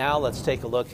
Now let's take a look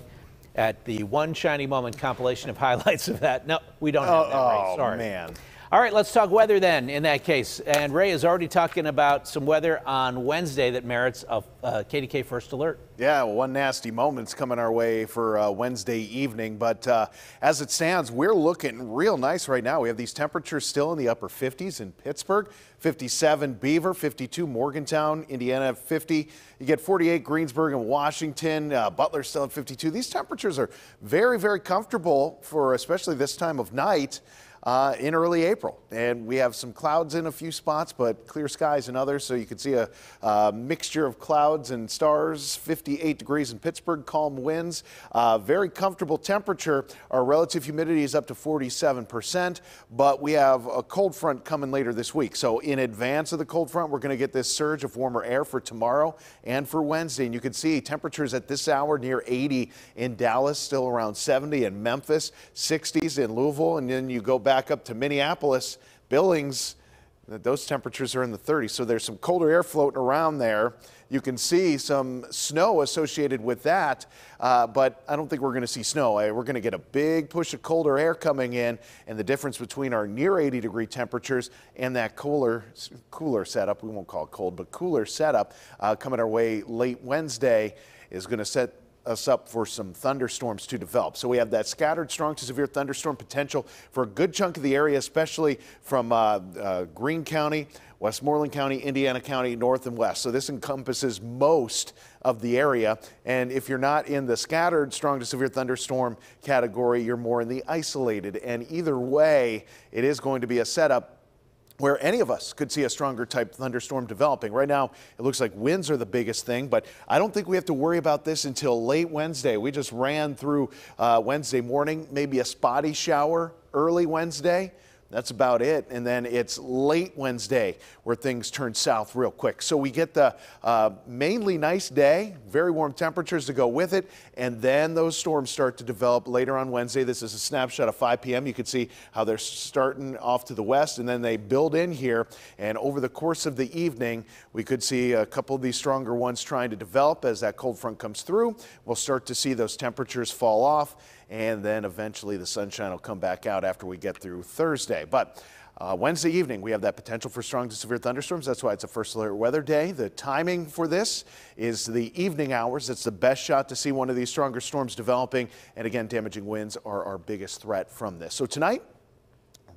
at the one shining moment compilation of highlights of that. No, we don't have Oh, that. Ray. oh, man. All right, let's talk weather then. In that case, and Ray is already talking about some weather on Wednesday that merits a uh, KDK first alert. Yeah, well, one nasty moment's coming our way for uh, Wednesday evening, but uh, as it stands, we're looking real nice right now. We have these temperatures still in the upper 50s in Pittsburgh, 57 Beaver, 52 Morgantown, Indiana 50. You get 48 Greensburg and Washington. Uh, Butler still at 52. These temperatures are very, very comfortable for especially this time of night uh, in early April. And we have some clouds in a few spots, but clear skies in others. So you can see a, uh mixture of clouds and stars, 58 degrees in Pittsburgh, calm winds, uh, very comfortable temperature. Our relative humidity is up to 47%, but we have a cold front coming later this week. So in advance of the cold front, we're going to get this surge of warmer air for tomorrow and for Wednesday. And you can see temperatures at this hour near 80 in Dallas, still around 70 in Memphis, 60s in Louisville, and then you go back up to Minneapolis, Billings, those temperatures are in the 30s. So there's some colder air floating around there. You can see some snow associated with that, uh, but I don't think we're going to see snow. Uh, We're going to get a big push of colder air coming in, and the difference between our near 80 degree temperatures and that cooler, cooler setup, we won't call it cold, but cooler setup uh, coming our way late Wednesday is going to set us up for some thunderstorms to develop. So we have that scattered strong to severe thunderstorm potential for a good chunk of the area, especially from uh, uh, Greene County, Westmoreland County, Indiana County, north and west. So this encompasses most of the area. And if you're not in the scattered strong to severe thunderstorm category, you're more in the isolated. And either way, it is going to be a setup where any of us could see a stronger type thunderstorm developing. Right now, it looks like winds are the biggest thing, but I don't think we have to worry about this until late Wednesday. We just ran through uh, Wednesday morning, maybe a spotty shower early Wednesday. That's about it. And then it's late Wednesday where things turn south real quick. So we get the uh, mainly nice day, very warm temperatures to go with it. And then those storms start to develop later on Wednesday. This is a snapshot of 5 p.m. You can see how they're starting off to the west and then they build in here. And over the course of the evening, we could see a couple of these stronger ones trying to develop as that cold front comes through. We'll start to see those temperatures fall off and then eventually the sunshine will come back out after we get through Thursday. But uh, Wednesday evening, we have that potential for strong to severe thunderstorms. That's why it's a first alert weather day. The timing for this is the evening hours. It's the best shot to see one of these stronger storms developing. And again, damaging winds are our biggest threat from this. So tonight,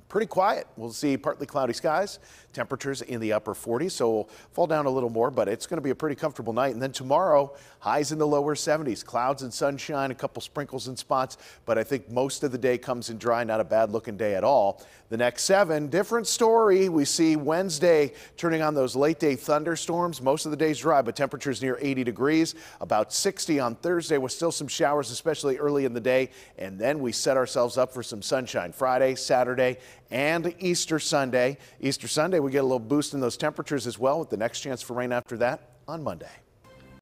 pretty quiet. We'll see partly cloudy skies, temperatures in the upper 40s, so we'll fall down a little more, but it's going to be a pretty comfortable night. And then tomorrow, highs in the lower 70s, clouds and sunshine, a couple sprinkles in spots, but I think most of the day comes in dry, not a bad looking day at all. The next seven, different story. We see Wednesday turning on those late day thunderstorms. Most of the day's dry, but temperatures near 80 degrees, about 60 on Thursday with still some showers, especially early in the day. And then we set ourselves up for some sunshine Friday, Saturday, and Easter Sunday. Easter Sunday, we get a little boost in those temperatures as well with the next chance for rain after that on Monday.